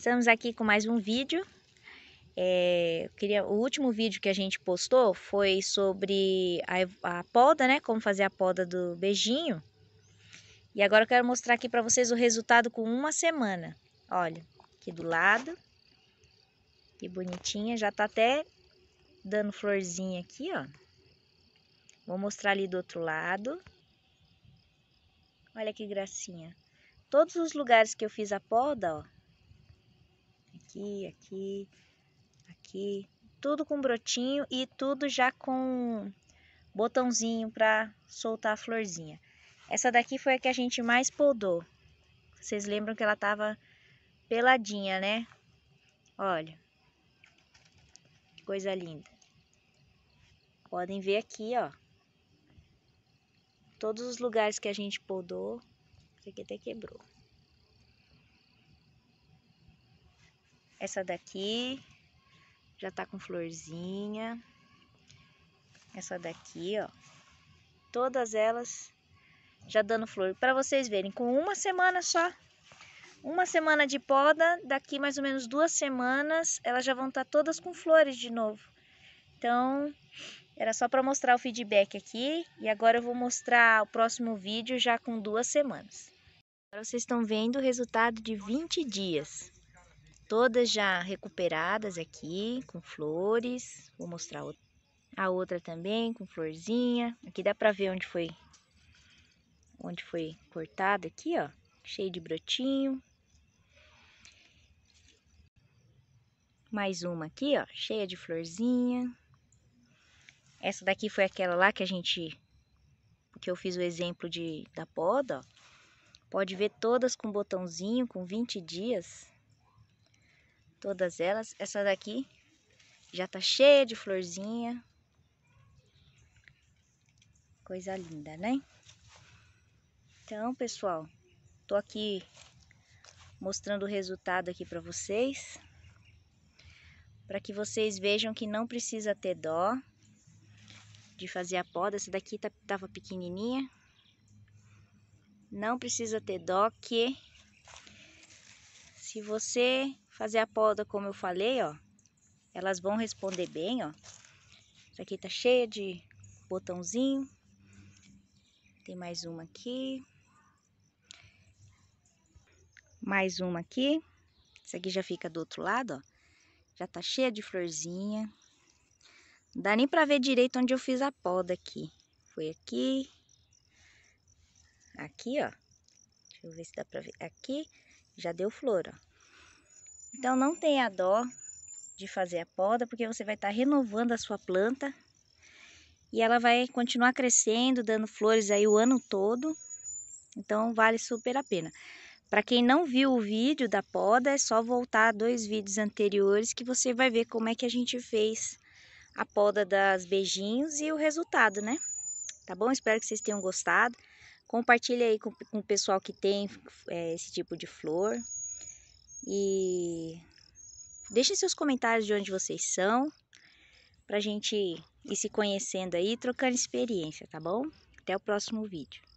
Estamos aqui com mais um vídeo. É, queria, o último vídeo que a gente postou foi sobre a, a poda, né? Como fazer a poda do beijinho. E agora eu quero mostrar aqui para vocês o resultado com uma semana. Olha, aqui do lado. Que bonitinha. Já tá até dando florzinha aqui, ó. Vou mostrar ali do outro lado. Olha que gracinha. Todos os lugares que eu fiz a poda, ó. Aqui, aqui, aqui. Tudo com brotinho e tudo já com botãozinho para soltar a florzinha. Essa daqui foi a que a gente mais podou. Vocês lembram que ela tava peladinha, né? Olha. Que coisa linda. Podem ver aqui, ó. Todos os lugares que a gente podou. Esse aqui até quebrou. Essa daqui já tá com florzinha. Essa daqui, ó. Todas elas já dando flor. Para vocês verem, com uma semana só. Uma semana de poda, daqui mais ou menos duas semanas, elas já vão estar tá todas com flores de novo. Então, era só para mostrar o feedback aqui. E agora eu vou mostrar o próximo vídeo já com duas semanas. Agora vocês estão vendo o resultado de 20 dias. Todas já recuperadas aqui, com flores. Vou mostrar a outra também, com florzinha. Aqui dá pra ver onde foi, onde foi cortada aqui, ó. Cheio de brotinho. Mais uma aqui, ó, cheia de florzinha. Essa daqui foi aquela lá que a gente, que eu fiz o exemplo de, da poda, ó. Pode ver todas com botãozinho, com 20 dias. Todas elas. Essa daqui já tá cheia de florzinha. Coisa linda, né? Então, pessoal, tô aqui mostrando o resultado aqui para vocês. Para que vocês vejam que não precisa ter dó de fazer a poda. Essa daqui tá, tava pequenininha. Não precisa ter dó que se você fazer a poda como eu falei, ó, elas vão responder bem, ó. Essa aqui tá cheia de botãozinho. Tem mais uma aqui. Mais uma aqui. Essa aqui já fica do outro lado, ó. Já tá cheia de florzinha. Não dá nem pra ver direito onde eu fiz a poda aqui. Foi aqui. Aqui, ó. Deixa eu ver se dá pra ver. Aqui já deu flor, ó. Então, não tenha dó de fazer a poda, porque você vai estar tá renovando a sua planta. E ela vai continuar crescendo, dando flores aí o ano todo. Então, vale super a pena. Para quem não viu o vídeo da poda, é só voltar a dois vídeos anteriores que você vai ver como é que a gente fez a poda das beijinhos e o resultado, né? Tá bom? Espero que vocês tenham gostado. Compartilhe aí com, com o pessoal que tem é, esse tipo de flor. E deixem seus comentários de onde vocês são. Pra gente ir se conhecendo aí, trocando experiência, tá bom? Até o próximo vídeo.